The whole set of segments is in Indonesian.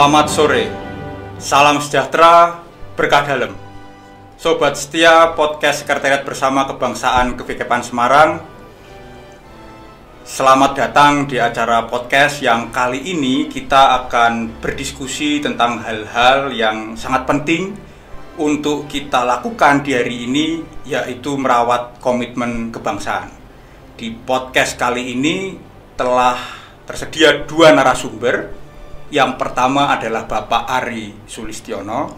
Selamat sore, salam sejahtera, berkah dalam. Sobat setia podcast Sekretariat Bersama Kebangsaan Kevikepan Semarang Selamat datang di acara podcast yang kali ini kita akan berdiskusi tentang hal-hal yang sangat penting untuk kita lakukan di hari ini yaitu merawat komitmen kebangsaan. Di podcast kali ini telah tersedia dua narasumber. Yang pertama adalah Bapak Ari Sulistiono.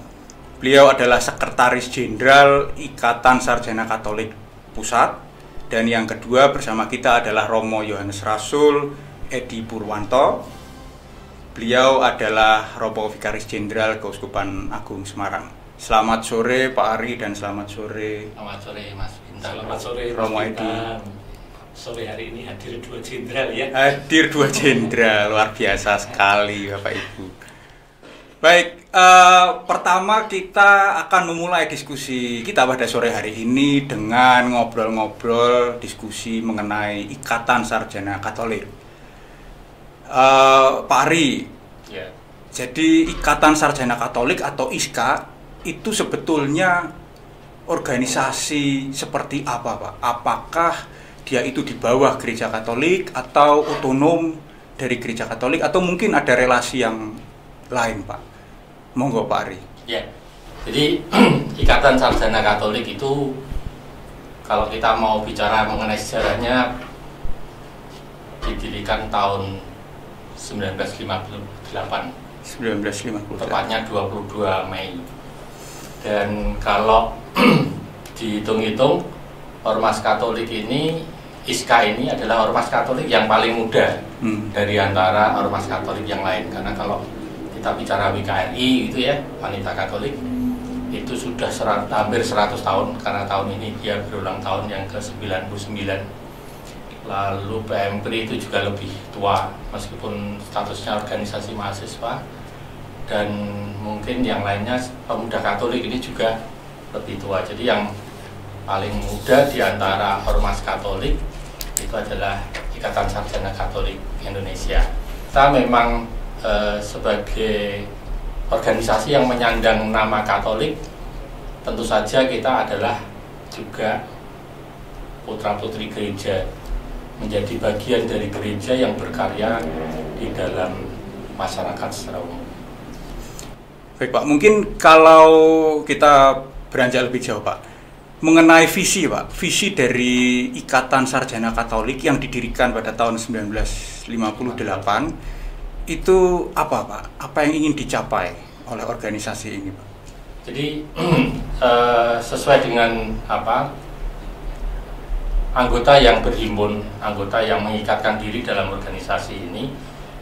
Beliau adalah Sekretaris Jenderal Ikatan Sarjana Katolik Pusat. Dan yang kedua bersama kita adalah Romo Yohanes Rasul Edi Purwanto. Beliau adalah Romo Vikaris Jenderal Keuskupan Agung Semarang. Selamat sore Pak Ari dan selamat sore Selamat sore Mas Bintang. Selamat sore Mas Romo Edi. Sore hari ini hadir dua jenderal ya. Hadir dua jenderal luar biasa sekali Bapak Ibu. Baik, eh, pertama kita akan memulai diskusi kita pada sore hari ini dengan ngobrol-ngobrol diskusi mengenai Ikatan Sarjana Katolik. Eh, Pak Ari, Ya. jadi Ikatan Sarjana Katolik atau ISKA itu sebetulnya organisasi seperti apa, Pak? Apakah dia itu di bawah Gereja Katolik atau otonom dari Gereja Katolik atau mungkin ada relasi yang lain, Pak? Monggo, Pak Ari. Ya. Jadi Ikatan Sarjana Katolik itu kalau kita mau bicara mengenai sejarahnya didirikan tahun 1958 1958. tepatnya 22 Mei. Dan kalau dihitung-hitung Ormas Katolik ini ISKA ini adalah ormas Katolik yang paling muda Hmm. dari antara ormas Katolik yang lain. Karena kalau kita bicara WKRI itu ya wanita Katolik itu sudah serat, hampir 100 tahun. Karena tahun ini dia berulang tahun yang ke-99 lalu PMPRI itu juga lebih tua meskipun statusnya organisasi mahasiswa. Dan mungkin yang lainnya pemuda Katolik ini juga lebih tua. Jadi yang paling muda di antara ormas Katolik itu adalah Ikatan Sarjana Katolik Indonesia. Kita memang eh, sebagai organisasi yang menyandang nama Katolik, tentu saja kita adalah juga putra putri gereja menjadi bagian dari gereja yang berkarya di dalam masyarakat secara umum. Baik, Pak. Mungkin kalau kita beranjak lebih jauh, Pak. Mengenai visi, Pak. Visi dari Ikatan Sarjana Katolik yang didirikan pada tahun 1958 itu apa, Pak? Apa yang ingin dicapai oleh organisasi ini, Pak? Jadi eh, sesuai dengan apa anggota yang berhimpun, anggota yang mengikatkan diri dalam organisasi ini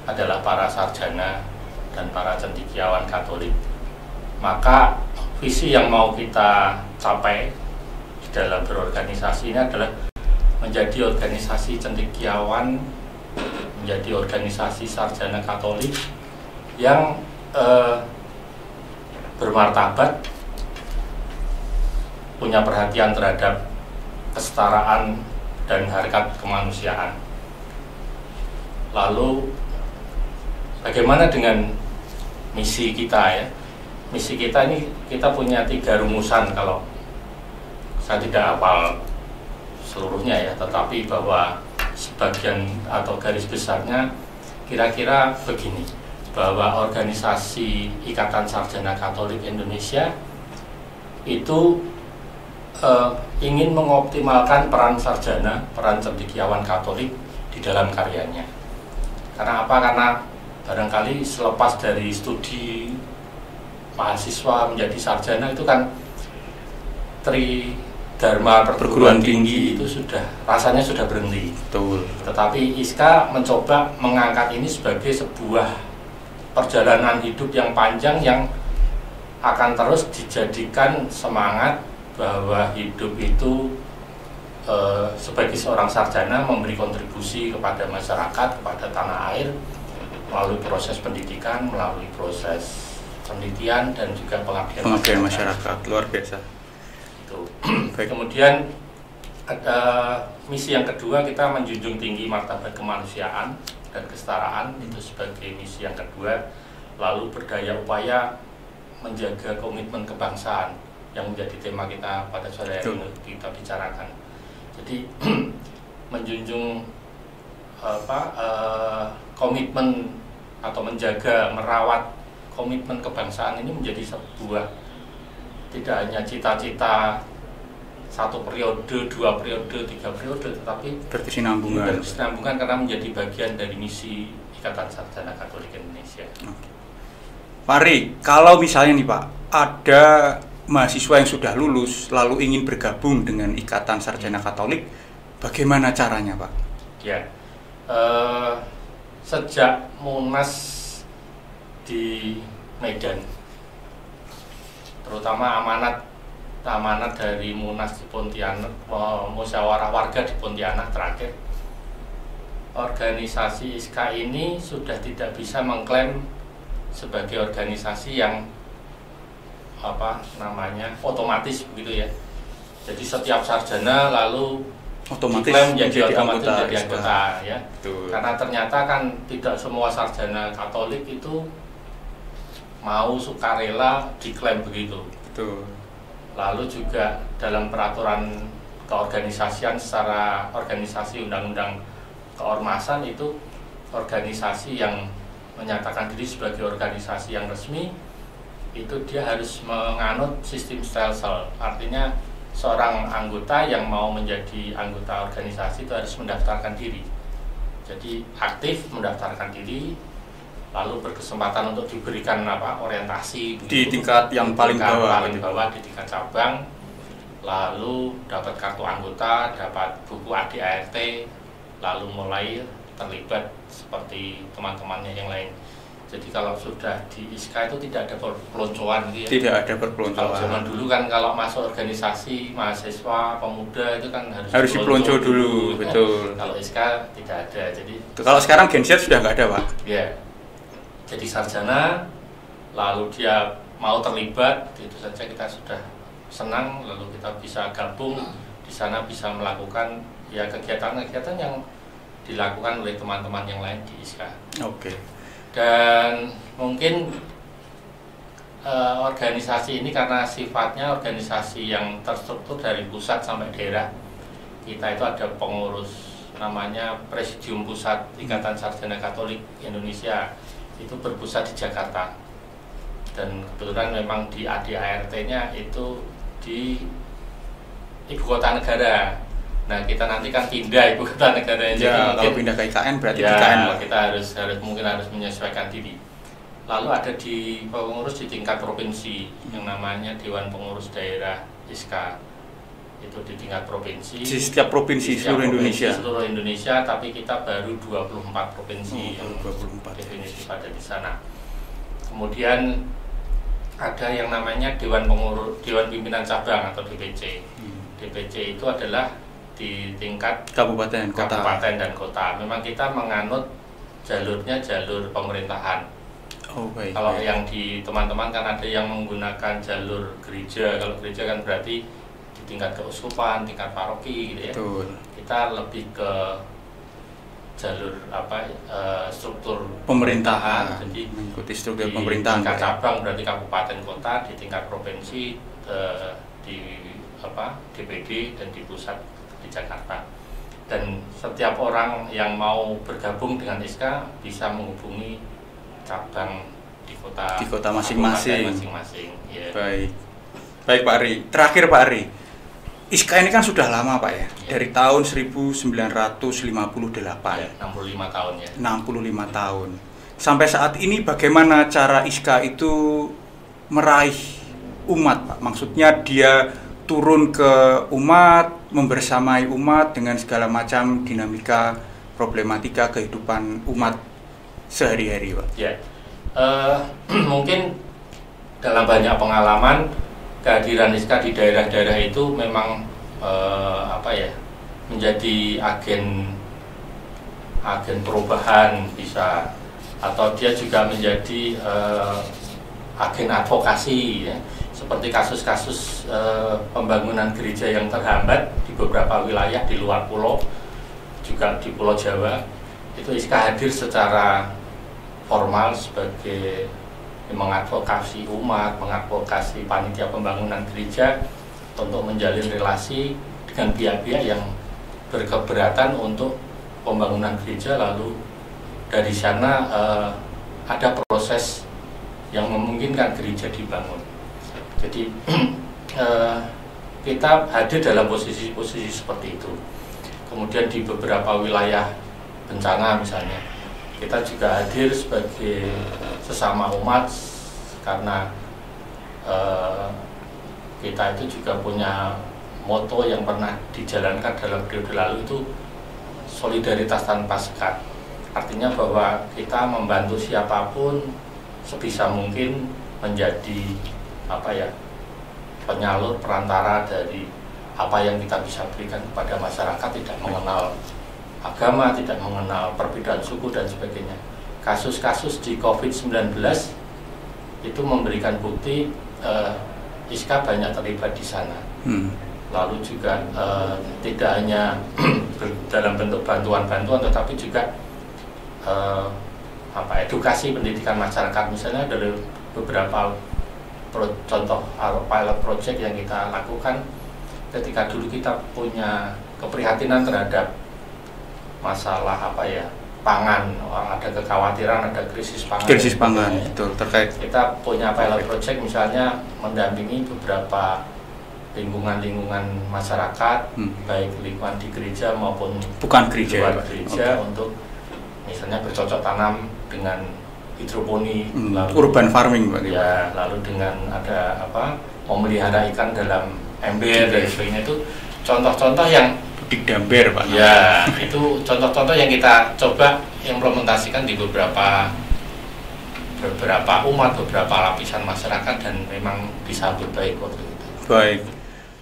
adalah para sarjana dan para cendekiawan Katolik. Maka visi yang mau kita capai dalam berorganisasi ini adalah menjadi organisasi cendekiawan, menjadi organisasi sarjana Katolik yang eh, bermartabat, punya perhatian terhadap kesetaraan dan harkat kemanusiaan. Lalu bagaimana dengan misi kita ya? Misi kita ini kita punya tiga rumusan kalau saya tidak hafal seluruhnya ya, tetapi bahwa sebagian atau garis besarnya kira-kira begini bahwa organisasi Ikatan Sarjana Katolik Indonesia itu eh, ingin mengoptimalkan peran sarjana, peran cendekiawan Katolik di dalam karyanya. Karena apa? Karena barangkali selepas dari studi mahasiswa menjadi sarjana itu kan tri dharma perguruan tinggi itu sudah rasanya sudah berhenti. Betul. Tetapi ISKA mencoba mengangkat ini sebagai sebuah perjalanan hidup yang panjang yang akan terus dijadikan semangat bahwa hidup itu eh, sebagai seorang sarjana memberi kontribusi kepada masyarakat, kepada tanah air melalui proses pendidikan, melalui proses penelitian dan juga pengabdian Pengabdian masyarakat luar biasa. Baik. Kemudian ada misi yang kedua kita menjunjung tinggi martabat kemanusiaan dan kesetaraan itu sebagai misi yang kedua. lalu berdaya upaya menjaga komitmen kebangsaan yang menjadi tema kita pada sore hari ini kita bicarakan. Jadi menjunjung apa uh, komitmen atau menjaga merawat komitmen kebangsaan ini menjadi sebuah tidak hanya cita-cita satu periode, dua periode, tiga periode, tetapi berkesinambungan. Berkesinambungan karena menjadi bagian dari misi Ikatan Sarjana Katolik Indonesia. Pak Ri, kalau misalnya nih Pak, ada mahasiswa yang sudah lulus lalu ingin bergabung dengan Ikatan Sarjana Katolik, bagaimana caranya Pak? Ya, uh, sejak Munas di Medan, terutama amanat amanat dari Munas di Pontianak, musyawarah warga di Pontianak terakhir, organisasi ISKA ini sudah tidak bisa mengklaim sebagai organisasi yang apa namanya otomatis begitu ya. Jadi setiap sarjana lalu otomatis diklaim jadi, jadi otomatis anggota, jadi anggota ya. Betul. Karena ternyata kan tidak semua sarjana Katolik itu mau sukarela diklaim begitu. Betul lalu juga dalam peraturan keorganisasian secara organisasi undang-undang keormasan itu organisasi yang menyatakan diri sebagai organisasi yang resmi itu dia harus menganut sistem stelsel artinya seorang anggota yang mau menjadi anggota organisasi itu harus mendaftarkan diri. Jadi aktif mendaftarkan diri lalu berkesempatan untuk diberikan apa orientasi di tingkat yang paling tingkat bawah paling bawah di tingkat cabang lalu dapat kartu anggota dapat buku ADART lalu mulai terlibat seperti teman-temannya yang lain jadi kalau sudah di ISKA itu tidak ada perpeloncoan gitu ya. Tidak ada perpeloncoan. Kalau zaman dulu kan kalau masuk organisasi mahasiswa pemuda itu kan harus harus dipelonco dulu, betul. kalau ISKA tidak ada. Jadi kalau sekarang Gen Z sudah nggak ada, Pak. Ya jadi sarjana lalu dia mau terlibat itu saja kita sudah senang lalu kita bisa gabung di sana bisa melakukan ya kegiatan-kegiatan yang dilakukan oleh teman-teman yang lain di ISKA. Oke. Okay. Dan mungkin uh, organisasi ini karena sifatnya organisasi yang terstruktur dari pusat sampai daerah. Kita itu ada pengurus namanya Presidium Pusat Ikatan Sarjana Katolik Indonesia itu berpusat di Jakarta dan kebetulan memang di ADART-nya itu di ibu kota negara. Nah kita nanti kan pindah ibu kota negara ya, jadi kalau pindah ke IKN berarti ya, IKN kita harus harus mungkin harus menyesuaikan diri. Lalu ada di pengurus di tingkat provinsi yang namanya Dewan Pengurus Daerah ISKA itu di tingkat provinsi. Di setiap provinsi di setiap seluruh provinsi, Indonesia. seluruh Indonesia tapi kita baru 24 provinsi oh, yang 24 definitif ada di sana. Kemudian ada yang namanya Dewan Pengurus Dewan Pimpinan Cabang atau DPC hmm. DPC itu adalah di tingkat kabupaten kota. kabupaten dan kota. Memang kita menganut jalurnya jalur pemerintahan. Oh, baik, kalau baik. yang di teman-teman kan ada yang menggunakan jalur gereja. Kalau gereja kan berarti tingkat keuskupan, tingkat paroki gitu ya. Betul. Kita lebih ke jalur apa uh, struktur pemerintahan. Jadi mengikuti struktur di pemerintahan. Tingkat cabang berarti kabupaten kota, di tingkat provinsi uh, di apa DPD dan di pusat di Jakarta. Dan setiap orang yang mau bergabung dengan ISKA bisa menghubungi cabang di kota di kota masing-masing. masing-masing. Ya. Baik. Baik Pak Ari. Terakhir Pak Ari ISKA ini kan sudah lama Pak ya, ya. dari tahun 1958. Ya, 65 tahun ya. 65 tahun. Sampai saat ini bagaimana cara ISKA itu meraih umat Pak? Maksudnya dia turun ke umat, membersamai umat dengan segala macam dinamika problematika kehidupan umat sehari-hari Pak. Ya, uh, mungkin dalam banyak pengalaman kehadiran ISKA di daerah-daerah itu memang eh, apa ya menjadi agen agen perubahan bisa. Atau dia juga menjadi eh, agen advokasi ya. Seperti kasus-kasus eh, pembangunan gereja yang terhambat di beberapa wilayah di luar pulau juga di Pulau Jawa. Itu ISKA hadir secara formal sebagai mengadvokasi umat, mengadvokasi panitia pembangunan gereja untuk menjalin relasi dengan pihak-pihak yang berkeberatan untuk pembangunan gereja lalu dari sana eh, ada proses yang memungkinkan gereja dibangun. Jadi eh, kita hadir dalam posisi-posisi seperti itu. Kemudian di beberapa wilayah bencana misalnya, kita juga hadir sebagai sesama umat karena eh, kita itu juga punya moto yang pernah dijalankan dalam periode lalu itu solidaritas tanpa sekat. Artinya bahwa kita membantu siapa pun sebisa mungkin menjadi apa ya penyalur perantara dari apa yang kita bisa berikan kepada masyarakat tidak mengenal agama, tidak mengenal perbedaan suku dan sebagainya. Kasus-kasus di COVID-19 itu memberikan bukti eh, ISKA banyak terlibat di sana. Hmm. Lalu juga eh, tidak hanya dalam bentuk bantuan-bantuan, tetapi juga eh, apa edukasi pendidikan masyarakat misalnya dari beberapa pro, contoh pilot project yang kita lakukan ketika dulu kita punya keprihatinan terhadap masalah apa ya pangan ada kekhawatiran ada krisis pangan krisis pangan ya. betul terkait kita punya pilot project misalnya mendampingi beberapa lingkungan-lingkungan masyarakat hmm. baik lingkungan di gereja maupun bukan gereja luar gereja okay. untuk misalnya bercocok tanam dengan hidroponi hmm. lalu, urban farming Pak ya lalu dengan ada apa memelihara ikan dalam ember dan sebagainya itu contoh-contoh yang budik damber Pak. Ya, itu contoh-contoh yang kita coba implementasikan di beberapa beberapa umat, beberapa lapisan masyarakat dan memang disambut baik waktu itu. Baik.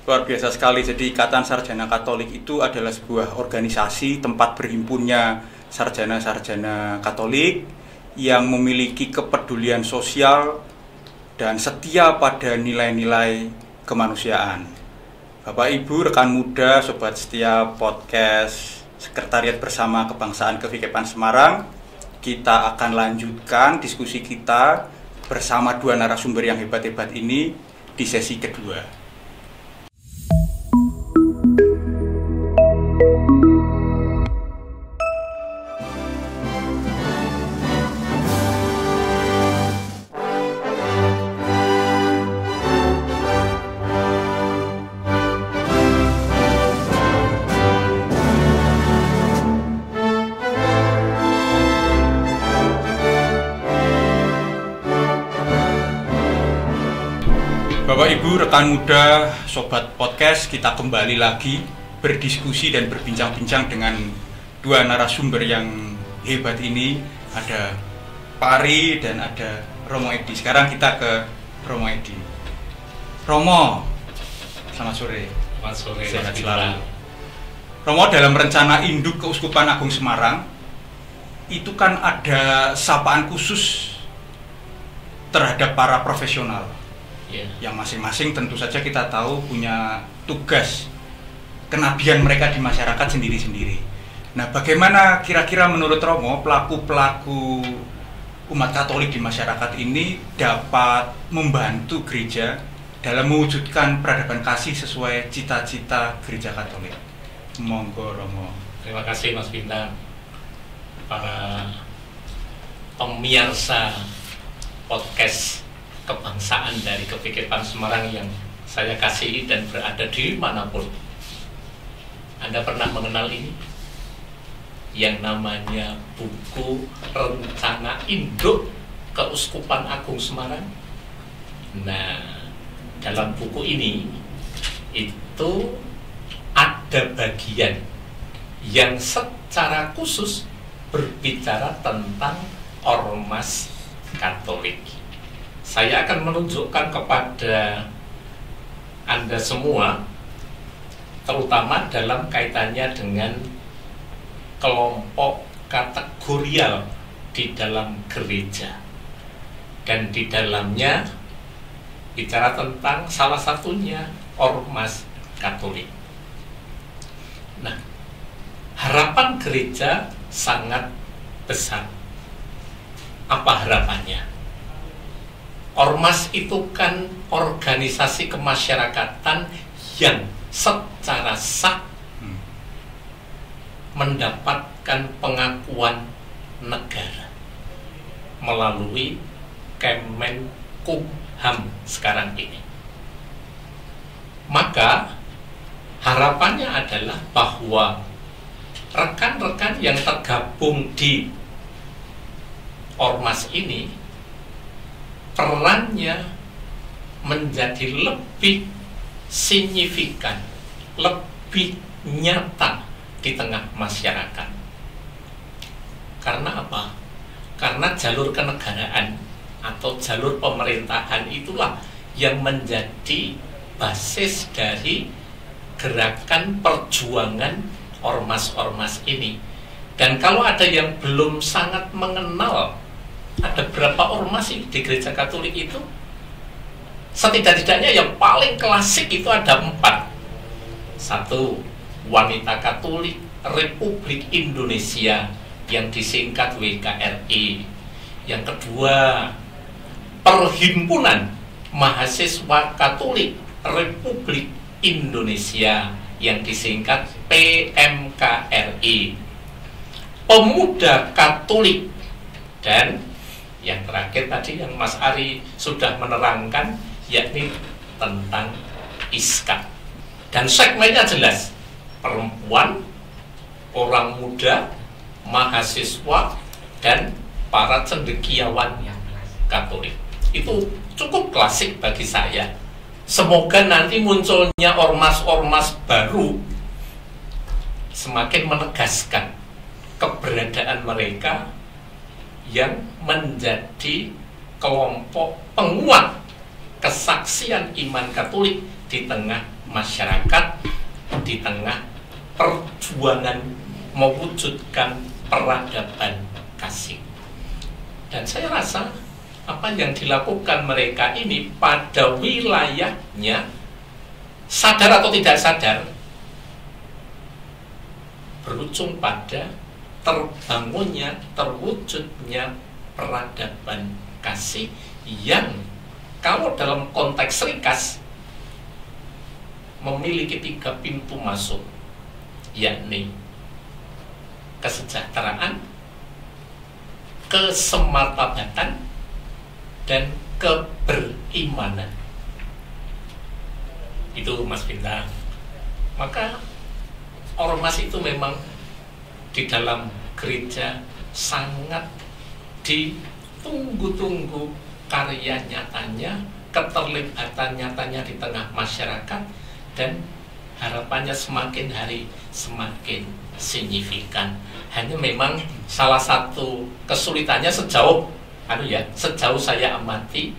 Luar biasa sekali. Jadi Ikatan Sarjana Katolik itu adalah sebuah organisasi tempat berhimpunnya sarjana-sarjana Katolik yang memiliki kepedulian sosial dan setia pada nilai-nilai kemanusiaan. Bapak Ibu, rekan muda, sobat setia podcast Sekretariat Bersama Kebangsaan Kevikepan Semarang, kita akan lanjutkan diskusi kita bersama dua narasumber yang hebat-hebat ini di sesi kedua. Rekan muda, sobat podcast, kita kembali lagi berdiskusi dan berbincang-bincang dengan dua narasumber yang hebat ini. Ada Pak Ari dan ada Romo Edi. Sekarang kita ke Romo Edi. Romo, selamat sore. Selamat sore. Sehat selalu. Romo dalam rencana induk Keuskupan Agung Semarang itu kan ada sapaan khusus terhadap para profesional yeah. yang masing-masing tentu saja kita tahu punya tugas kenabian mereka di masyarakat sendiri-sendiri. Nah, bagaimana kira-kira menurut Romo pelaku-pelaku umat Katolik di masyarakat ini dapat membantu gereja dalam mewujudkan peradaban kasih sesuai cita-cita gereja Katolik? Monggo Romo. Terima kasih Mas Bintang. Para pemirsa podcast kebangsaan dari kepikiran Semarang yang saya kasihi dan berada di mana pun. Anda pernah mengenal ini? Yang namanya buku Rencana Induk Keuskupan Agung Semarang. Nah, dalam buku ini itu ada bagian yang secara khusus berbicara tentang ormas Katolik saya akan menunjukkan kepada Anda semua terutama dalam kaitannya dengan kelompok kategorial di dalam gereja dan di dalamnya bicara tentang salah satunya ormas Katolik. Nah, harapan gereja sangat besar. Apa harapannya? Ormas itu kan organisasi kemasyarakatan yang secara sah Hmm. mendapatkan pengakuan negara melalui Kemenkumham sekarang ini. Maka harapannya adalah bahwa rekan-rekan yang tergabung di ormas ini perannya menjadi lebih signifikan, lebih nyata di tengah masyarakat. Karena apa? Karena jalur kenegaraan atau jalur pemerintahan itulah yang menjadi basis dari gerakan perjuangan ormas-ormas ini. Dan kalau ada yang belum sangat mengenal ada berapa ormas sih di gereja Katolik itu? Setidak-tidaknya yang paling klasik itu ada empat. Satu, wanita Katolik Republik Indonesia yang disingkat WKRI. Yang kedua, Perhimpunan Mahasiswa Katolik Republik Indonesia yang disingkat PMKRI. Pemuda Katolik dan yang terakhir tadi yang Mas Ari sudah menerangkan yakni tentang ISKA. Dan segmennya jelas, perempuan, orang muda, mahasiswa, dan para cendekiawan Katolik. Itu cukup klasik bagi saya. Semoga nanti munculnya ormas-ormas baru semakin menegaskan keberadaan mereka yang menjadi kelompok penguat kesaksian iman Katolik di tengah masyarakat, di tengah perjuangan mewujudkan peradaban kasih. Dan saya rasa apa yang dilakukan mereka ini pada wilayahnya sadar atau tidak sadar berujung pada terbangunnya, terwujudnya peradaban kasih yang kalau dalam konteks ringkas memiliki tiga pintu masuk yakni kesejahteraan, kesemartabatan, dan keberimanan. Itu Mas Bintang. Maka ormas itu memang di dalam gereja sangat ditunggu-tunggu karya nyatanya, keterlibatan nyatanya di tengah masyarakat dan harapannya semakin hari semakin signifikan. Hanya memang salah satu kesulitannya sejauh anu ya, sejauh saya amati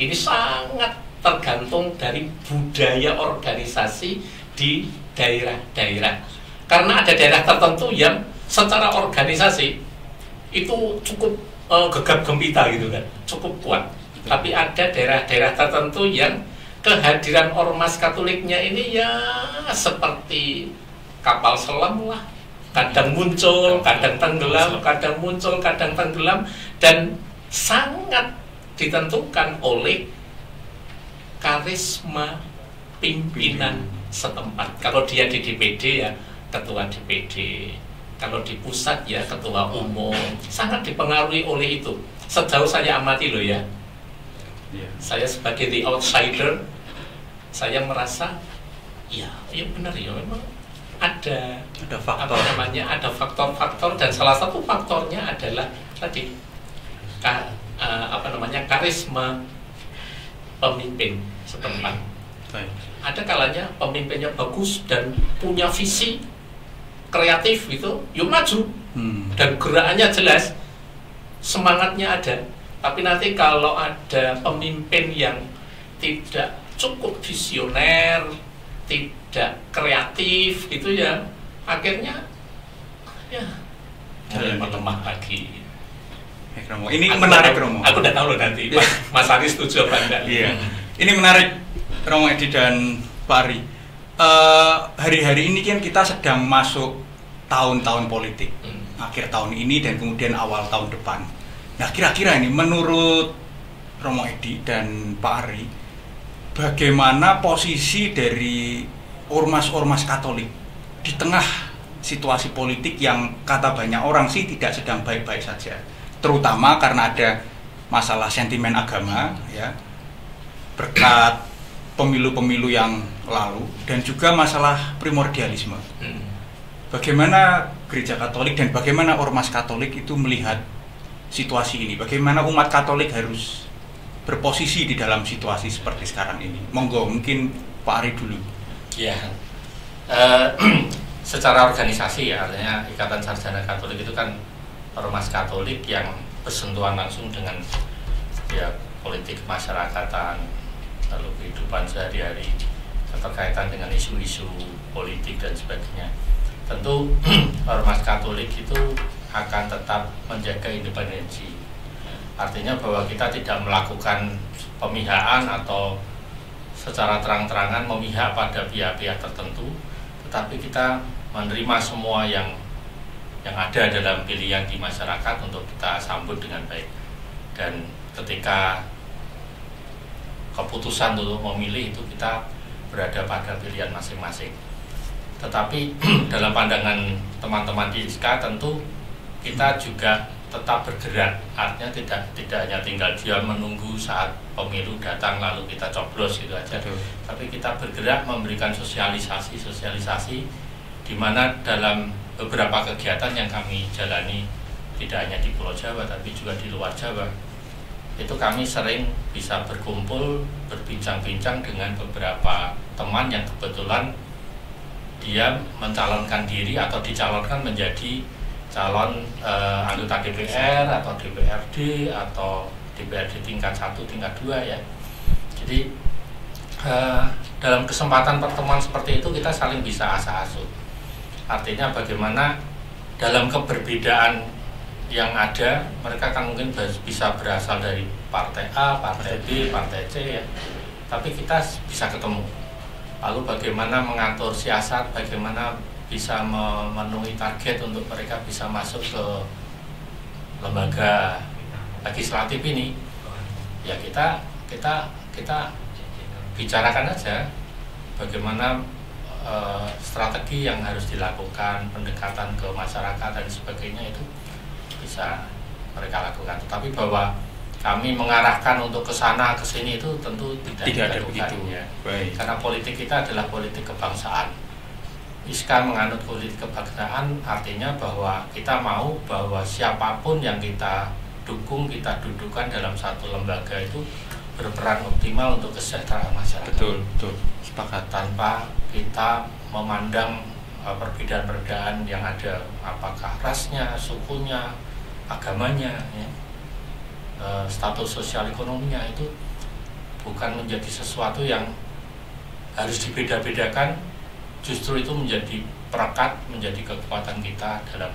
ini sangat tergantung dari budaya organisasi di daerah-daerah. Karena ada daerah tertentu yang secara organisasi itu cukup uh, gegap gempita gitu kan, cukup kuat. Tapi ada daerah-daerah tertentu yang kehadiran ormas Katoliknya ini ya seperti kapal selam lah. Kadang muncul, kadang tenggelam, kadang muncul, kadang tenggelam dan sangat ditentukan oleh karisma pimpinan setempat. Kalau dia di DPD ya ketua DPD, kalau di pusat ya ketua umum, sangat dipengaruhi oleh itu. Sejauh saya amati loh ya, Iya. saya sebagai the outsider, saya merasa ya, ya benar ya memang ada Ada apa faktor. namanya ada faktor-faktor dan salah satu faktornya adalah tadi ka- eh, apa namanya karisma pemimpin setempat. Baik. Ada kalanya pemimpinnya bagus dan punya visi kreatif gitu, yuk maju Hmm. dan gerakannya jelas, semangatnya ada. Tapi nanti kalau ada pemimpin yang tidak cukup visioner, tidak kreatif gitu ya, akhirnya ya mulai melemah lagi. Baik, Romo. Ini Aku menarik tahu- Romo. Aku udah tahu loh nanti, Iya. Mas, Mas Ari setuju apa enggak? Iya. Ini menarik Romo Edi dan Pak Ari. Eh, hari-hari ini kan kita sedang masuk tahun-tahun politik. Hmm. Akhir tahun ini dan kemudian awal tahun depan. Nah, kira-kira ini menurut Romo Edi dan Pak Ari, bagaimana posisi dari ormas-ormas Katolik di tengah situasi politik yang kata banyak orang sih tidak sedang baik-baik saja, terutama karena ada masalah sentimen agama, ya, berkat pemilu-pemilu yang lalu dan juga masalah primordialisme. Hmm. Bagaimana gereja Katolik dan bagaimana ormas Katolik itu melihat situasi ini? Bagaimana umat Katolik harus berposisi di dalam situasi seperti sekarang ini? Monggo, mungkin Pak Ari dulu. Ya, Eh, secara organisasi ya, artinya Ikatan Sarjana Katolik itu kan ormas Katolik yang bersentuhan langsung dengan ya politik masyarakatan, lalu kehidupan sehari-hari, keterkaitan dengan isu-isu politik dan sebagainya. Tentu ormas Katolik itu akan tetap menjaga independensi. Artinya bahwa kita tidak melakukan pemihaan atau secara terang-terangan memihak pada pihak-pihak tertentu, tetapi kita menerima semua yang yang ada dalam pilihan di masyarakat untuk kita sambut dengan baik. Dan ketika keputusan untuk memilih itu kita berada pada pilihan masing-masing. Tetapi dalam pandangan teman-teman di ISKA tentu kita juga tetap bergerak artinya tidak tidak hanya tinggal diam menunggu saat pemilu datang lalu kita coblos gitu aja Betul. tapi kita bergerak memberikan sosialisasi sosialisasi di mana dalam beberapa kegiatan yang kami jalani tidak hanya di Pulau Jawa tapi juga di luar Jawa itu kami sering bisa berkumpul berbincang-bincang dengan beberapa teman yang kebetulan dia mencalonkan diri atau dicalonkan menjadi calon eh, anggota DPR atau DPRD atau DPRD tingkat 1, tingkat 2 ya. Jadi eh, dalam kesempatan pertemuan seperti itu kita saling bisa asa-asuh. Artinya bagaimana dalam keberbedaan yang ada mereka kan mungkin bisa berasal dari partai A, partai B, partai C ya. Tapi kita bisa ketemu. Lalu bagaimana mengatur siasat, bagaimana bisa memenuhi target untuk mereka bisa masuk ke lembaga legislatif ini ya kita kita kita bicarakan aja bagaimana eh, strategi yang harus dilakukan pendekatan ke masyarakat dan sebagainya itu bisa mereka lakukan tetapi bahwa kami mengarahkan untuk ke sana ke sini itu tentu tidak, Tidak ada begitu. ya. Baik. karena politik kita adalah politik kebangsaan ISKA menganut politik kebangsaan artinya bahwa kita mau bahwa siapa pun yang kita dukung, kita dudukan dalam satu lembaga itu berperan optimal untuk kesejahteraan masyarakat. Betul, betul. Sepakat. Tanpa kita memandang uh, perbedaan-perbedaan yang ada, apakah rasnya, sukunya, agamanya, ya, uh, status sosial ekonominya itu bukan menjadi sesuatu yang harus dibeda-bedakan justru itu menjadi perekat menjadi kekuatan kita dalam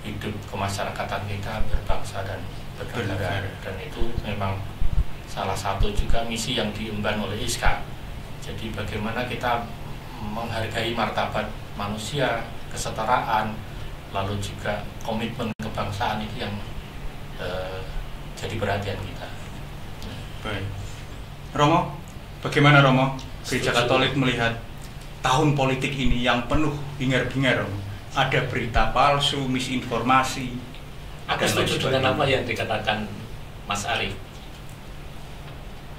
hidup kemasyarakatan kita berbangsa dan bernegara. Bernegara. dan itu memang salah satu juga misi yang diemban oleh ISKA. Jadi bagaimana kita menghargai martabat manusia kesetaraan lalu juga komitmen kebangsaan itu yang eh, jadi perhatian kita Baik. Romo, bagaimana Romo? Gereja. Katolik melihat tahun politik ini yang penuh hingar-bingar, Romo. Ada berita palsu, misinformasi. Aku setuju dengan apa yang dikatakan Mas Ari.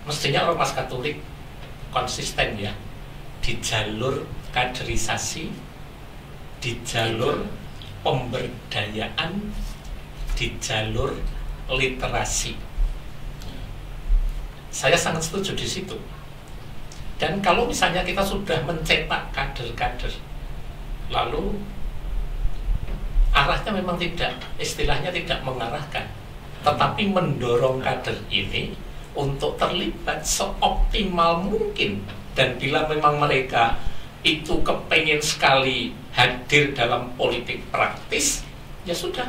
Mestinya ormas Katolik konsisten ya di jalur kaderisasi, di jalur pemberdayaan, di jalur literasi. Saya sangat setuju di situ. Dan kalau misalnya kita sudah mencetak kader-kader, lalu arahnya memang tidak, istilahnya tidak mengarahkan, tetapi mendorong kader ini untuk terlibat seoptimal mungkin. Dan bila memang mereka itu kepengen sekali hadir dalam politik praktis, ya sudah.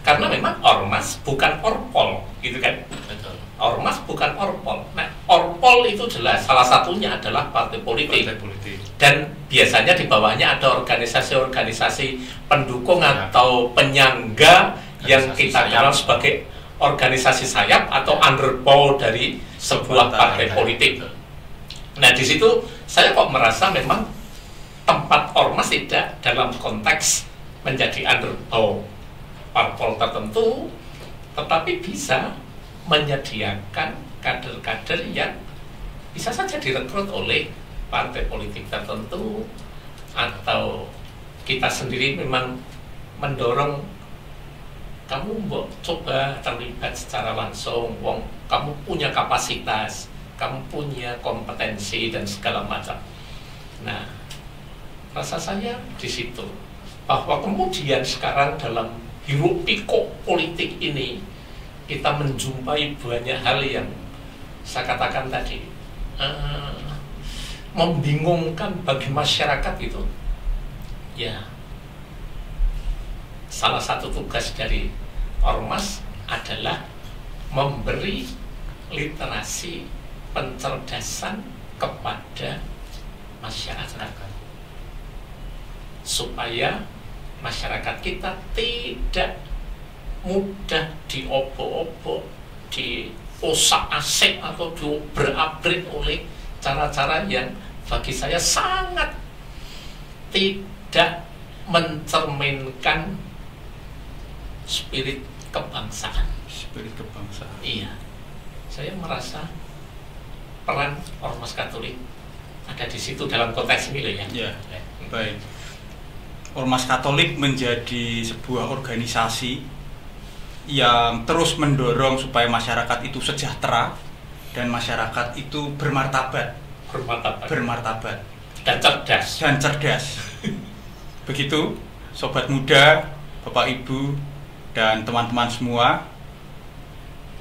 Karena memang ormas bukan orpol, gitu kan? betul Ormas bukan orpol. Nah, orpol itu jelas salah satunya adalah partai politik Partai politik. dan biasanya di bawahnya ada organisasi-organisasi pendukung Ya. atau penyangga yang Organisasi kita sayap. kenal sebagai organisasi sayap atau underbow dari sebuah partai politik. Nah di situ saya kok merasa memang tempat ormas tidak dalam konteks menjadi underbow parpol tertentu, tetapi bisa menyediakan kader-kader yang bisa saja direkrut oleh partai politik tertentu atau kita sendiri memang mendorong kamu coba terlibat secara langsung wong kamu punya kapasitas kamu punya kompetensi dan segala macam. Nah rasa saya di situ. Bahwa kemudian sekarang dalam hiruk pikuk politik ini kita menjumpai banyak hal yang saya katakan tadi uh, membingungkan bagi masyarakat itu. Ya salah satu tugas dari ormas adalah memberi literasi pencerdasan kepada masyarakat supaya masyarakat kita tidak mudah diobok-obok, diosak-asik atau diobrak-abrik oleh cara-cara yang bagi saya sangat tidak mencerminkan spirit kebangsaan. Spirit kebangsaan. Iya. Saya merasa peran Ormas Katolik ada di situ dalam konteks ini loh ya. Ya, baik. Ormas Katolik menjadi sebuah organisasi yang terus mendorong supaya masyarakat itu sejahtera dan masyarakat itu bermartabat, Bermartabat. bermartabat dan cerdas. dan cerdas. Begitu, sobat muda, Bapak Ibu, dan teman-teman semua,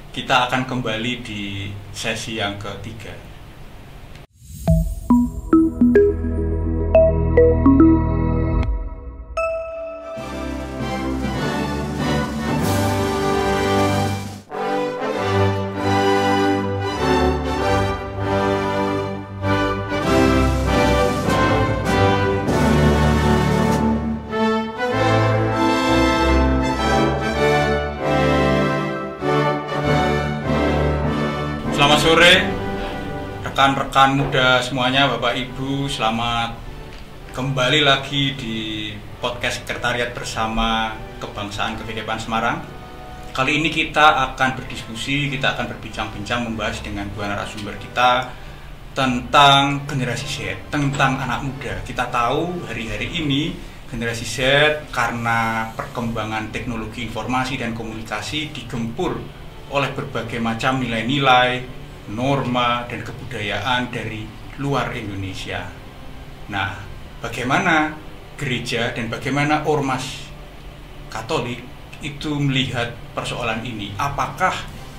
kita akan kembali di sesi yang ketiga. Sore, rekan-rekan muda semuanya, Bapak Ibu, selamat kembali lagi di podcast Sekretariat Bersama Kebangsaan Kehidupan Semarang. Kali ini kita akan berdiskusi, kita akan berbincang-bincang membahas dengan dua narasumber kita tentang generasi Z, tentang anak muda. Kita tahu hari-hari ini generasi Z karena perkembangan teknologi informasi dan komunikasi digempur oleh berbagai macam nilai-nilai, norma, dan kebudayaan dari luar Indonesia. Nah, bagaimana gereja dan bagaimana ormas Katolik itu melihat persoalan ini? Apakah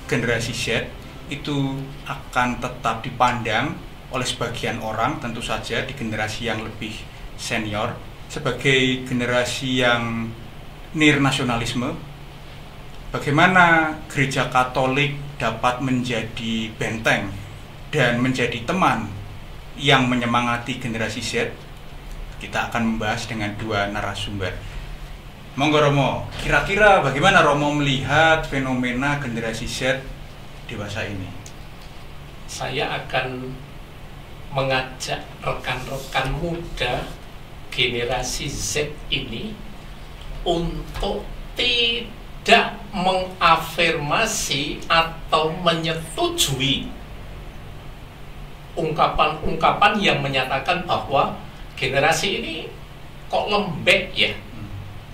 generasi Z itu akan tetap dipandang oleh sebagian orang, tentu saja di generasi yang lebih senior, sebagai generasi yang nir nasionalisme, bagaimana gereja Katolik dapat menjadi benteng dan menjadi teman yang menyemangati generasi Z. Kita akan membahas dengan dua narasumber. Monggo Romo, kira-kira bagaimana Romo melihat fenomena generasi Z dewasa ini? Saya akan mengajak rekan-rekan muda generasi Z ini untuk tidak mengafirmasi atau menyetujui ungkapan-ungkapan yang menyatakan bahwa generasi ini kok lembek ya,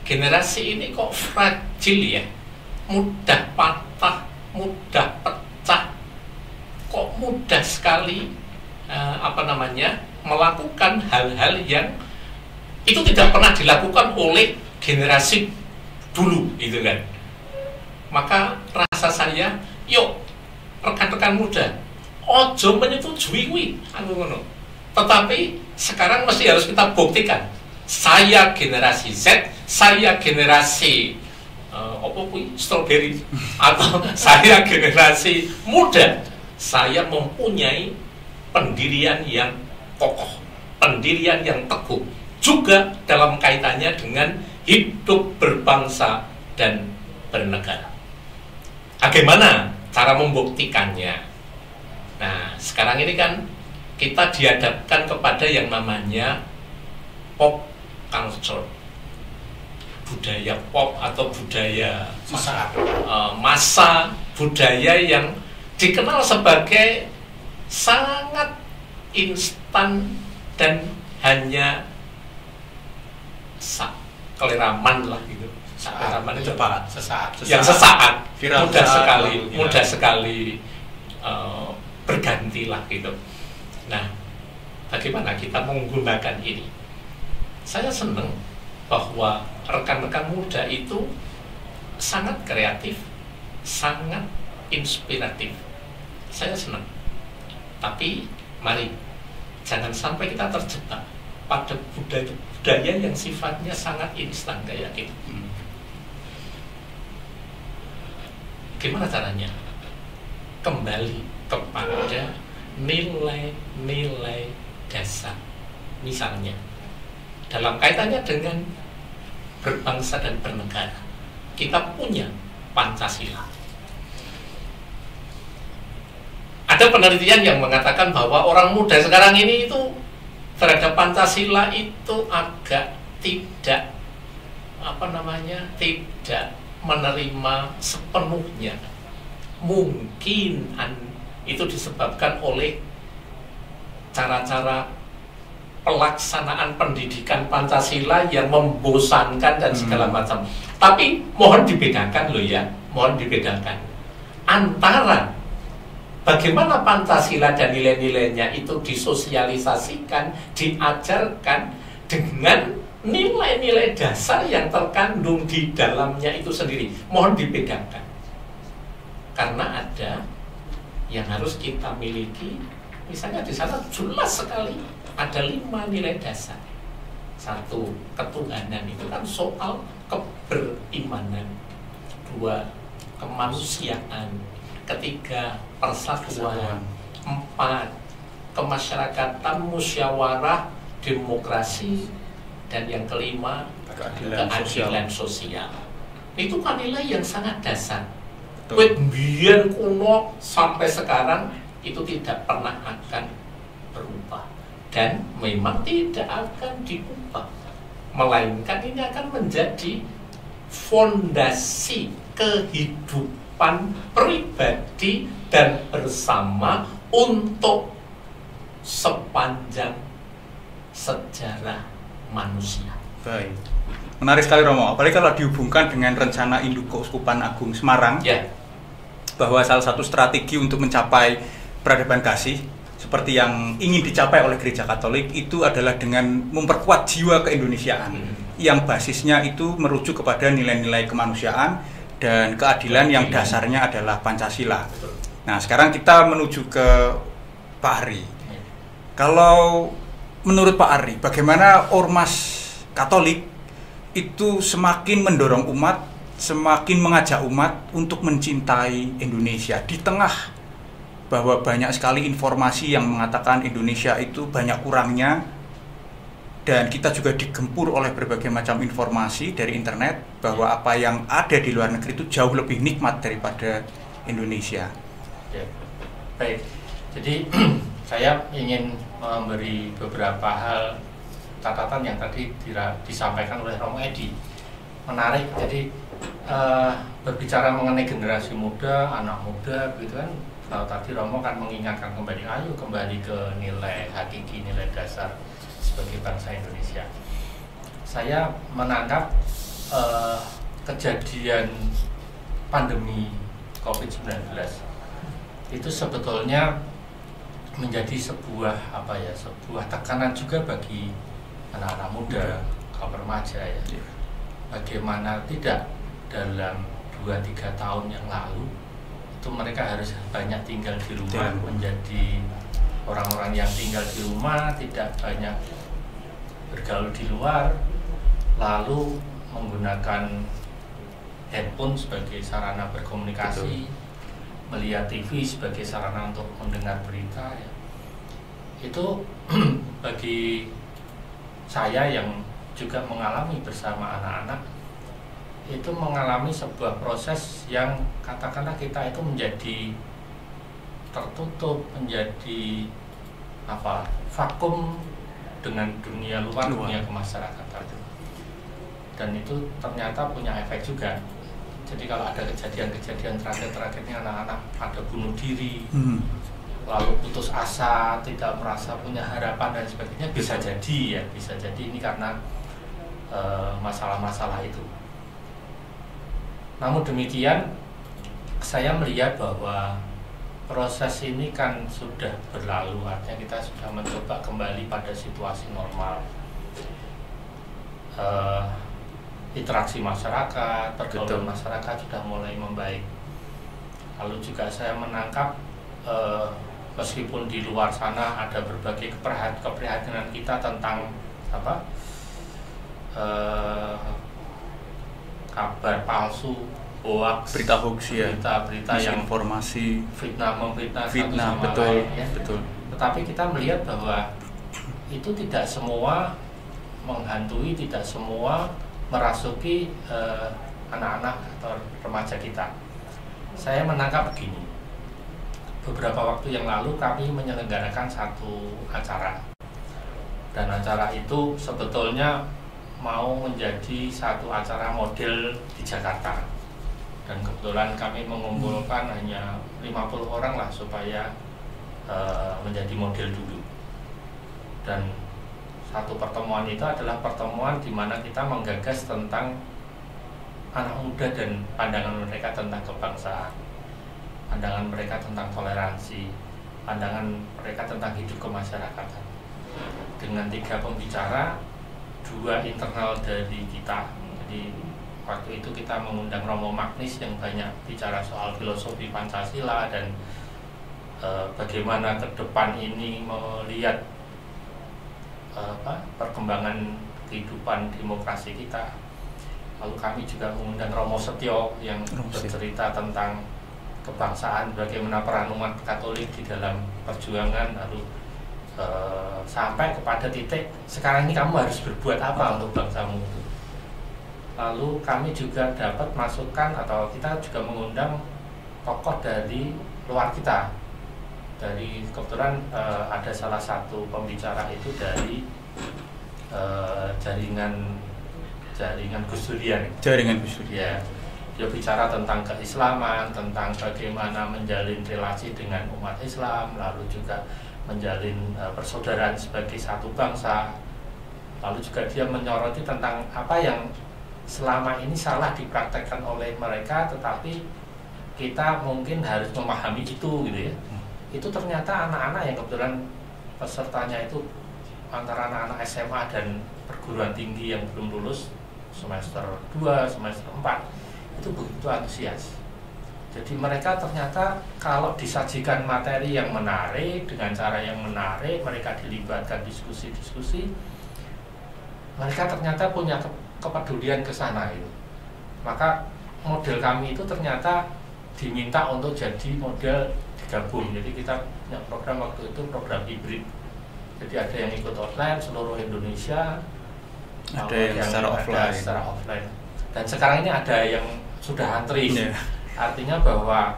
generasi ini kok fragil ya, mudah patah, mudah pecah, kok mudah sekali eh, apa namanya melakukan hal-hal yang itu tidak pernah dilakukan oleh generasi dulu gitu kan maka rasa saya yuk rekan-rekan muda ojo menyetujui kuwi. Anu ngono. Tetapi sekarang mesti harus kita buktikan saya generasi Z saya generasi uh, apa kuwi? Strawberry. Atau saya generasi muda saya mempunyai pendirian yang kokoh pendirian yang teguh juga dalam kaitannya dengan hidup berbangsa dan bernegara. Bagaimana cara membuktikannya? Nah, sekarang ini kan kita dihadapkan kepada yang namanya pop culture budaya pop atau budaya Sesaat. uh, masa budaya yang dikenal sebagai sangat instan dan hanya sak keleraman lah gitu keleraman itu cepat sesaat yang sesaat Viral mudah sesaat, sekali hilang. mudah sekali uh, berganti lah gitu. Nah bagaimana kita menggunakan ini? Saya senang bahwa rekan-rekan muda itu sangat kreatif sangat inspiratif. Saya senang tapi mari jangan sampai kita terjebak pada budaya budaya yang sifatnya sangat instan kayak gitu. Hmm. Gimana caranya? Kembali kepada nilai-nilai dasar. Misalnya, dalam kaitannya dengan berbangsa dan bernegara, kita punya Pancasila. Ada penelitian yang mengatakan bahwa orang muda sekarang ini itu terhadap Pancasila itu agak tidak apa namanya tidak menerima sepenuhnya mungkin itu disebabkan oleh cara-cara pelaksanaan pendidikan Pancasila yang membosankan dan segala Hmm. macam. Tapi mohon dibedakan loh ya, mohon dibedakan antara bagaimana Pancasila dan nilai-nilainya itu disosialisasikan, diajarkan dengan nilai-nilai dasar yang terkandung di dalamnya itu sendiri. Mohon dibedakan. Karena ada yang harus kita miliki, misalnya di sana jelas sekali ada lima nilai dasar. Satu, ketuhanan itu kan soal keberimanan. Dua, kemanusiaan. Ketiga, persatuan. Empat, kemasyarakatan, musyawarah, demokrasi, dan yang kelima, Keadilan keadilan sosial. Itu kan nilai yang sangat dasar. Biar kuno sampai sekarang itu tidak pernah akan berubah dan memang tidak akan diubah. Melainkan ini akan menjadi fondasi kehidupan pribadi dan bersama untuk sepanjang sejarah manusia. Baik. Menarik sekali Romo, apalagi kalau dihubungkan dengan rencana Induk Keuskupan Agung Semarang Ya, bahwa salah satu strategi untuk mencapai peradaban kasih seperti yang ingin dicapai oleh gereja Katolik itu adalah dengan memperkuat jiwa keindonesiaan Hmm. yang basisnya itu merujuk kepada nilai-nilai kemanusiaan dan keadilan yang dasarnya adalah Pancasila. Nah, sekarang kita menuju ke Pak Ari. Ya. Kalau menurut Pak Ari, bagaimana ormas Katolik itu semakin mendorong umat, semakin mengajak umat untuk mencintai Indonesia di tengah bahwa banyak sekali informasi yang mengatakan Indonesia itu banyak kurangnya dan kita juga digempur oleh berbagai macam informasi dari internet bahwa apa yang ada di luar negeri itu jauh lebih nikmat daripada Indonesia. Ya. Baik. Jadi saya ingin memberi beberapa hal catatan yang tadi disampaikan oleh Romo Edi. Menarik. Jadi eh, berbicara mengenai generasi muda, anak muda, gitu kan. Kalau tadi Romo kan mengingatkan kembali, ayo kembali ke nilai hakiki, nilai dasar sebagai bangsa Indonesia. Saya menangkap eh, kejadian pandemi COVID-19 itu sebetulnya menjadi sebuah apa ya sebuah tekanan juga bagi anak-anak muda kaum remaja ya Iya. bagaimana tidak dalam 2-3 tahun yang lalu itu mereka harus banyak tinggal di rumah Iya. menjadi orang-orang yang tinggal di rumah tidak banyak bergaul di luar lalu menggunakan handphone sebagai sarana berkomunikasi melihat TV sebagai sarana untuk mendengar berita ya. Itu bagi saya yang juga mengalami bersama anak-anak itu mengalami sebuah proses yang katakanlah kita itu menjadi tertutup menjadi apa vakum dengan dunia luar, Luar. dunia kemasyarakatan dan itu ternyata punya efek juga jadi kalau ada kejadian-kejadian terakhir-terakhir ini anak-anak ada bunuh diri Hmm. Lalu putus asa tidak merasa punya harapan dan sebagainya bisa jadi ya bisa jadi ini karena eh, masalah-masalah itu. Namun demikian saya melihat bahwa proses ini kan sudah berlalu artinya kita sudah mencoba kembali pada situasi normal. Eh, interaksi masyarakat pergaulan masyarakat sudah mulai membaik. Lalu juga saya menangkap eh, meskipun di luar sana ada berbagai keprihat- keprihatinan kita tentang apa eh, kabar palsu hoax Berita hoax ya. berita-berita yang Misinformasi, fitnah memfitnah satu fitnah, sama betul, lain, ya. betul. Tetapi kita melihat bahwa itu tidak semua menghantui, tidak semua merasuki eh, anak-anak atau remaja kita. Saya menangkap begini. Beberapa waktu yang lalu kami menyelenggarakan satu acara. Dan acara itu sebetulnya mau menjadi satu acara model di Jakarta. Dan kebetulan kami mengumpulkan hanya 50 orang lah supaya eh, menjadi model dulu. Dan satu pertemuan itu adalah pertemuan di mana kita menggagas tentang anak muda dan pandangan mereka tentang kebangsaan, pandangan mereka tentang toleransi, pandangan mereka tentang hidup kemasyarakatan. Dengan tiga pembicara, dua internal dari kita. Jadi waktu itu kita mengundang Romo Magnis yang banyak bicara soal filosofi Pancasila dan eh, bagaimana ke depan ini melihat eh, apa, perkembangan kehidupan demokrasi kita. Lalu kami juga mengundang Romo Setio yang Romo bercerita tentang kebangsaan, bagaimana peran umat Katolik di dalam perjuangan, lalu eh, sampai kepada titik sekarang ini kamu harus berbuat apa untuk bangsamu. Lalu kami juga dapat masukan atau kita juga mengundang tokoh dari luar kita. Dari kebetulan eh, ada salah satu pembicara itu dari eh, jaringan jaringan Gus Durian. Jaringan Gus Dur. Ya, dia bicara tentang keislaman, tentang bagaimana menjalin relasi dengan umat Islam, lalu juga menjalin eh, persaudaraan sebagai satu bangsa. Lalu juga dia menyoroti tentang apa yang selama ini salah dipraktekkan oleh mereka, tetapi kita mungkin harus memahami itu, gitu ya. Itu ternyata anak-anak yang kebetulan pesertanya itu antara anak-anak SMA dan perguruan tinggi yang belum lulus semester 2, semester 4 itu begitu antusias. Jadi mereka ternyata kalau disajikan materi yang menarik dengan cara yang menarik, mereka dilibatkan diskusi-diskusi, mereka ternyata punya ke- kepedulian ke sana itu. Maka model kami itu ternyata diminta untuk jadi model digabung. Jadi kita punya program waktu itu program hibrid. Jadi ada yang ikut online seluruh Indonesia, Ada lalu yang secara ada offline. secara offline. Dan sekarang ini ada yang sudah antri. Iya. Artinya bahwa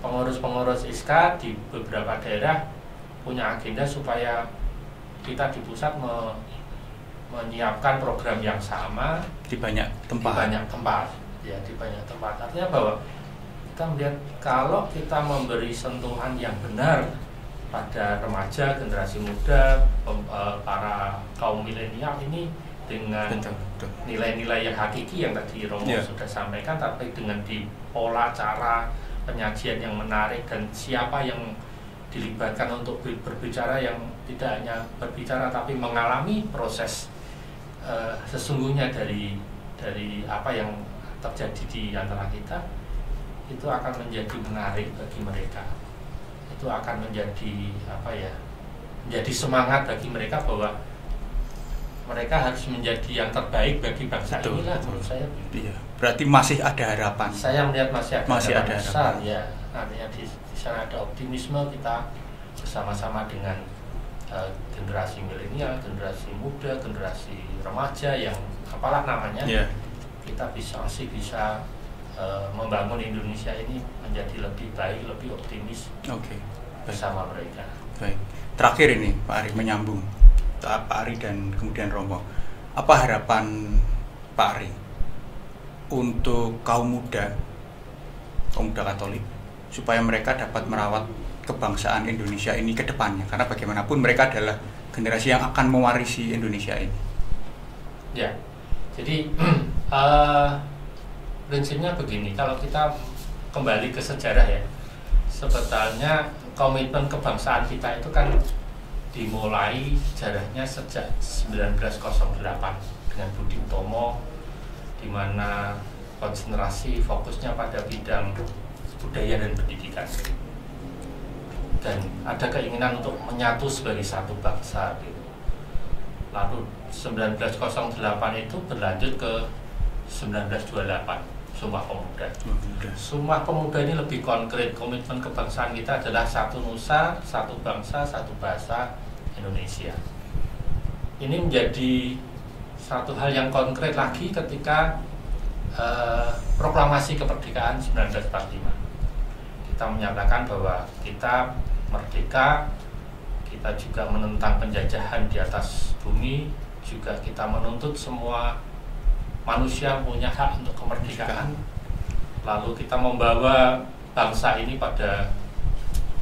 pengurus-pengurus ISKA di beberapa daerah punya agenda supaya kita di pusat me- menyiapkan program yang sama Di banyak di tempat. banyak tempat. Ya, di banyak tempat. Artinya bahwa kita melihat kalau kita memberi sentuhan yang benar pada remaja, generasi muda, eh, para kaum milenial ini dengan nilai-nilai yang hakiki yang tadi Romo Iya. sudah sampaikan tapi dengan di pola cara penyajian yang menarik dan siapa yang dilibatkan untuk ber- berbicara yang tidak hanya berbicara tapi mengalami proses eh, sesungguhnya dari dari apa yang terjadi di antara kita itu akan menjadi menarik bagi mereka itu akan menjadi apa ya menjadi semangat bagi mereka bahwa mereka harus menjadi yang terbaik bagi bangsa Betul, inilah betul. menurut saya Iya. Berarti masih ada harapan. saya melihat masih ada Masih harapan ada besar harapan. ya artinya di, di sana ada optimisme kita bersama-sama dengan eh, generasi milenial generasi muda generasi remaja yang apalah namanya Iya. kita bisa masih bisa uh, membangun Indonesia ini menjadi lebih baik, lebih optimis Oke. bersama mereka. Baik. Terakhir ini Pak Ari menyambung Pak Ari dan kemudian Romo. Apa harapan Pak Ari untuk kaum muda, kaum muda Katolik, supaya mereka dapat merawat kebangsaan Indonesia ini ke depannya? Karena bagaimanapun mereka adalah generasi yang akan mewarisi Indonesia ini. Ya, jadi uh, prinsipnya begini, kalau kita kembali ke sejarah ya, sebetulnya komitmen kebangsaan kita itu kan dimulai sejarahnya sejak 1908 dengan Budi Utomo di mana konsentrasi fokusnya pada bidang budaya dan pendidikan dan ada keinginan untuk menyatu sebagai satu bangsa gitu. Lalu 1908 itu berlanjut ke 1928 Sumpah Pemuda. Sumpah Pemuda ini lebih konkret komitmen kebangsaan kita adalah satu nusa, satu bangsa, satu bahasa Indonesia. Ini menjadi satu hal yang konkret lagi ketika uh, proklamasi kemerdekaan 1945. Kita menyatakan bahwa kita merdeka, kita juga menentang penjajahan di atas bumi, juga kita menuntut semua manusia punya hak untuk kemerdekaan lalu kita membawa bangsa ini pada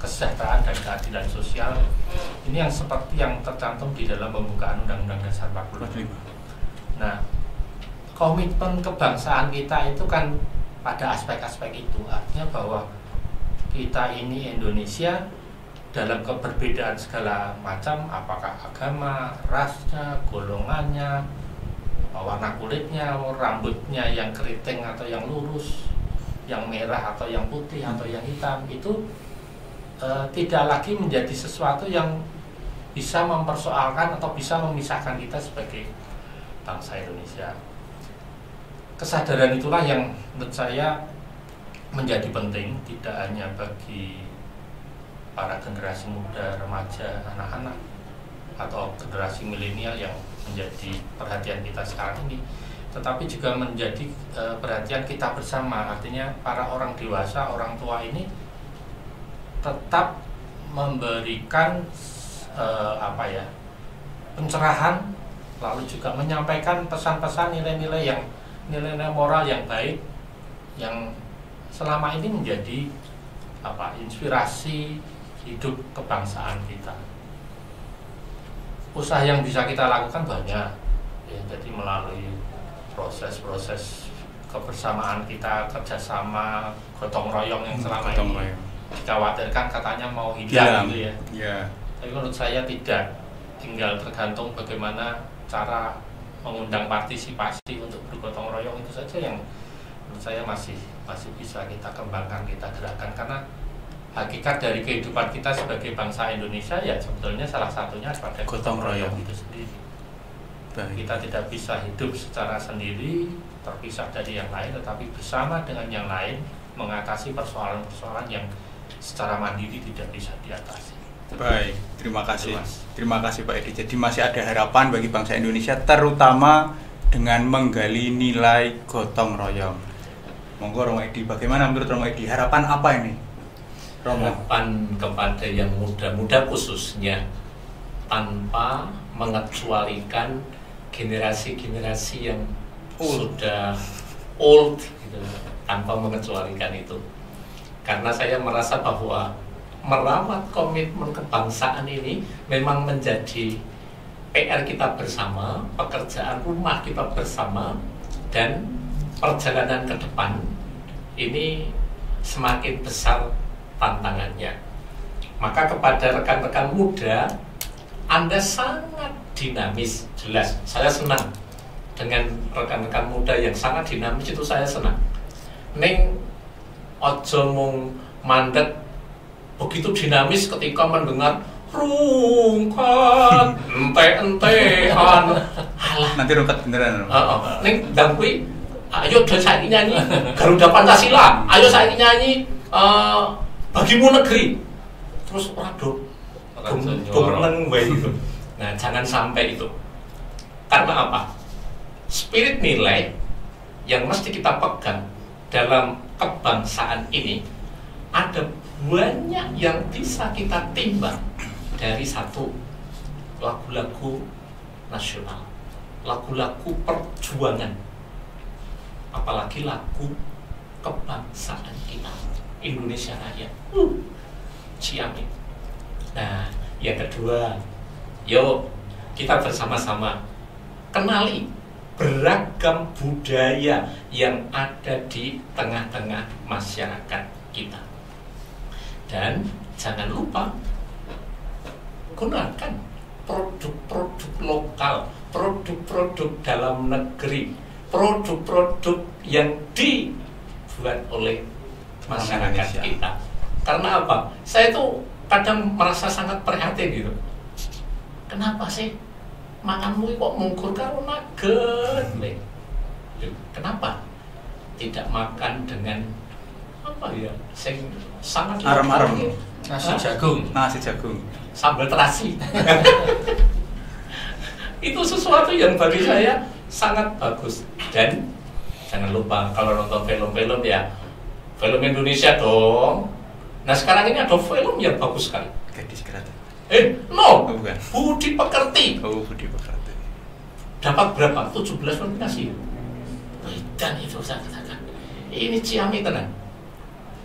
kesejahteraan dan keadilan sosial. Ini yang seperti yang tercantum di dalam pembukaan Undang-Undang Dasar 45 nah komitmen kebangsaan kita itu kan pada aspek-aspek itu. Artinya bahwa kita ini Indonesia dalam keberbedaan segala macam apakah agama, rasnya, golongannya, warna kulitnya, rambutnya yang keriting atau yang lurus, yang merah atau yang putih atau yang hitam itu e, tidak lagi menjadi sesuatu yang bisa mempersoalkan atau bisa memisahkan kita sebagai bangsa Indonesia. Kesadaran itulah yang menurut saya menjadi penting tidak hanya bagi para generasi muda, remaja, anak-anak atau generasi milenial yang menjadi perhatian kita sekarang ini tetapi juga menjadi e, perhatian kita bersama artinya para orang dewasa orang tua ini tetap memberikan e, apa ya pencerahan lalu juga menyampaikan pesan-pesan nilai-nilai yang nilai-nilai moral yang baik yang selama ini menjadi apa inspirasi hidup kebangsaan kita usaha yang bisa kita lakukan banyak ya, jadi melalui proses-proses kebersamaan kita kerjasama gotong royong yang selama gotong ini royong. Dikhawatirkan katanya mau hilang ya, gitu ya. ya tapi menurut saya tidak tinggal tergantung bagaimana cara mengundang partisipasi untuk bergotong royong itu saja yang menurut saya masih masih bisa kita kembangkan kita gerakan karena hakikat dari kehidupan kita sebagai bangsa Indonesia ya sebetulnya salah satunya pada gotong royong itu sendiri. Baik. Kita tidak bisa hidup secara sendiri terpisah dari yang lain, tetapi bersama dengan yang lain mengatasi persoalan-persoalan yang secara mandiri tidak bisa diatasi. Baik, terima kasih. Mas. Terima kasih Pak Edi. Jadi masih ada harapan bagi bangsa Indonesia terutama dengan menggali nilai gotong royong. Monggo Romo Edi, bagaimana menurut Romo Edi? Harapan apa ini harapan kepada yang muda-muda khususnya tanpa mengecualikan generasi-generasi yang old. sudah old gitu, tanpa mengecualikan itu karena saya merasa bahwa merawat komitmen kebangsaan ini memang menjadi PR kita bersama, pekerjaan rumah kita bersama, dan perjalanan ke depan ini semakin besar tantangannya. Maka kepada rekan-rekan muda, Anda sangat dinamis, jelas. Saya senang dengan rekan-rekan muda yang sangat dinamis itu saya senang. Neng ojo mung mandet begitu dinamis ketika mendengar rungkat ente-entean alah. Nanti rungkat beneran uh, uh. neng dan kui ayo dan saya nyanyi Garuda Pancasila. Ayo saya nyanyi uh, bagimu negeri. Terus waduh gemeneng itu. Nah jangan sampai itu. Karena apa? Spirit nilai yang mesti kita pegang dalam kebangsaan ini ada banyak yang bisa kita timbang dari satu lagu-lagu nasional, lagu-lagu perjuangan, apalagi lagu kebangsaan kita, Indonesia Raya. Uh, Ciamik. Nah, yang kedua, yuk kita bersama-sama kenali beragam budaya yang ada di tengah-tengah masyarakat kita. Dan jangan lupa gunakan produk-produk lokal, produk-produk dalam negeri, produk-produk yang dibuat oleh masyarakat Indonesia. kita. Karena apa? Saya tuh kadang merasa sangat prihatin gitu. Kenapa sih makanmu kok mungkur karo nugget? Kenapa? Tidak makan dengan apa ya? Sing sangat Arem-arem. Nasi Hah? jagung. Nasi jagung. sambal terasi. itu sesuatu yang bagi saya sangat bagus dan jangan lupa kalau nonton film-film ya film Indonesia dong. Nah sekarang ini ada film yang bagus sekali. Gadis kereta. Eh no, Oh, bukan. Budi Pekerti Oh, Budi Pekerti. dapat berapa? 17 nominasi. Dan itu saya katakan ini ciami tenang.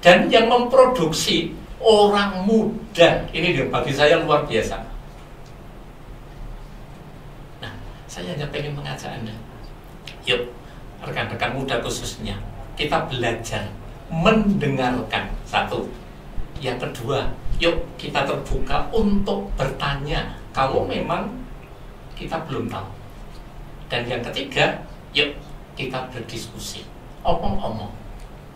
Dan yang memproduksi orang muda ini dia bagi saya luar biasa. Nah, saya hanya pengen mengajak anda. Yuk, rekan-rekan muda khususnya, kita belajar mendengarkan satu. Yang kedua, yuk kita terbuka untuk bertanya kalau memang kita belum tahu. Dan yang ketiga, yuk kita berdiskusi, omong-omong.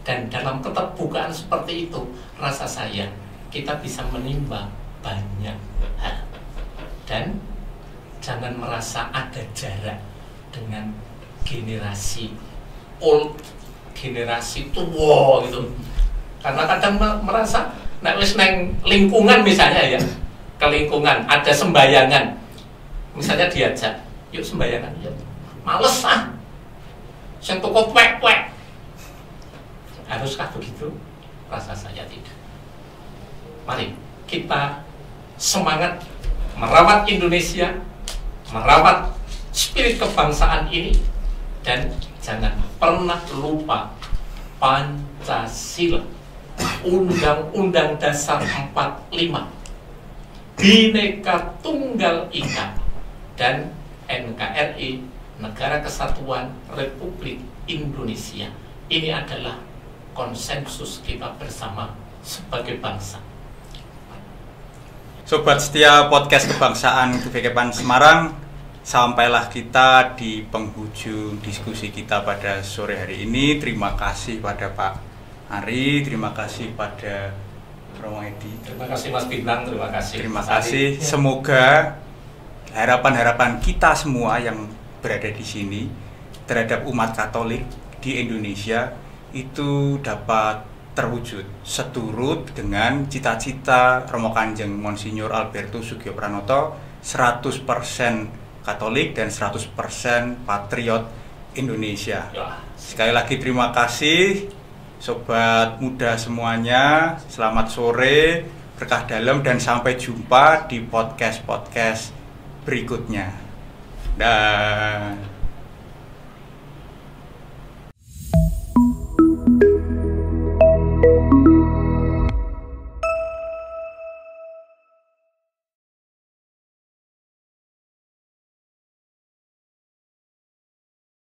Dan dalam keterbukaan seperti itu, rasa saya kita bisa menimba banyak hal. Dan jangan merasa ada jarak dengan generasi old, generasi tua gitu. Karena kadang me- merasa, nek wis neng lingkungan misalnya ya, ke lingkungan ada sembayangan, misalnya diajak, yuk sembayangan, yuk. Males ah, yang toko kwek-kwek. Haruskah begitu? Rasa saya tidak. Mari kita semangat merawat Indonesia, merawat spirit kebangsaan ini, dan jangan pernah lupa Pancasila, Undang-Undang Dasar 45, Bhinneka Tunggal Ika, dan NKRI, Negara Kesatuan Republik Indonesia. Ini adalah konsensus kita bersama sebagai bangsa. Sobat setia podcast kebangsaan Kebekepan Semarang, sampailah kita di penghujung diskusi kita pada sore hari ini. Terima kasih pada Pak Ari, terima kasih pada Romo Edi. Terima kasih Mas Bintang, terima kasih. Terima Ari. kasih. Semoga harapan-harapan kita semua yang berada di sini terhadap umat Katolik di Indonesia itu dapat terwujud seturut dengan cita-cita Romo Kanjeng Monsinyur Albertus Sugio Pranoto 100% Katolik dan 100% patriot Indonesia. Ya, Sekali lagi terima kasih sobat muda semuanya. Selamat sore, berkah dalam dan sampai jumpa di podcast-podcast berikutnya. Dah.